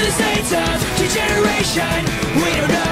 We're the saints of degeneration. We don't know